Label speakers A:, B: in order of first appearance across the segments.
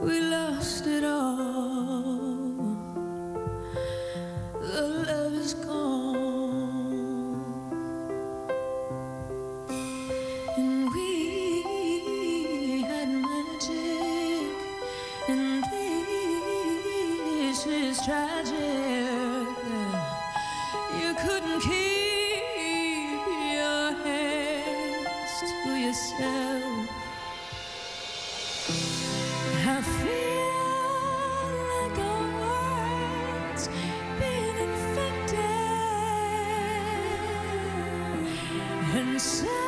A: We lost it all. This is tragic. You couldn't keep your hands to yourself. I feel like been infected, and somehow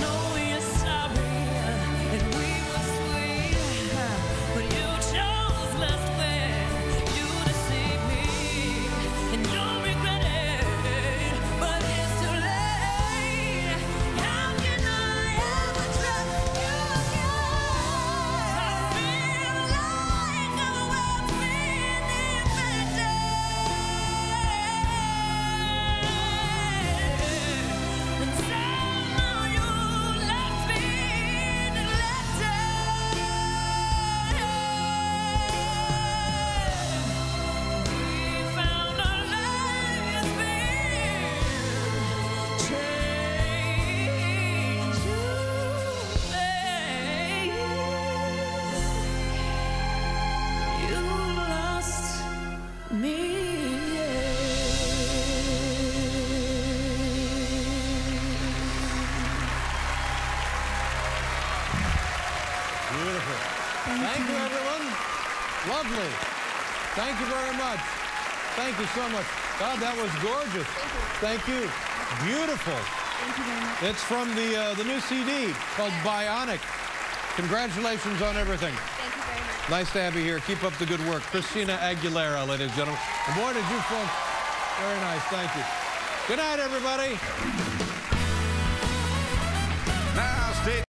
A: know
B: Beautiful. Thank, you, everyone. Lovely. Thank you very much. Thank you so much. God, that was gorgeous. Thank you. Thank you. Beautiful.
C: Thank you very much.
B: It's from the uh, the new CD called Bionic. Congratulations on everything.
C: Thank you very much.
B: Nice to have you here. Keep up the good work. Christina Aguilera, ladies and gentlemen. And boy, did you folks. Very nice. Thank you. Good night, everybody.
D: Now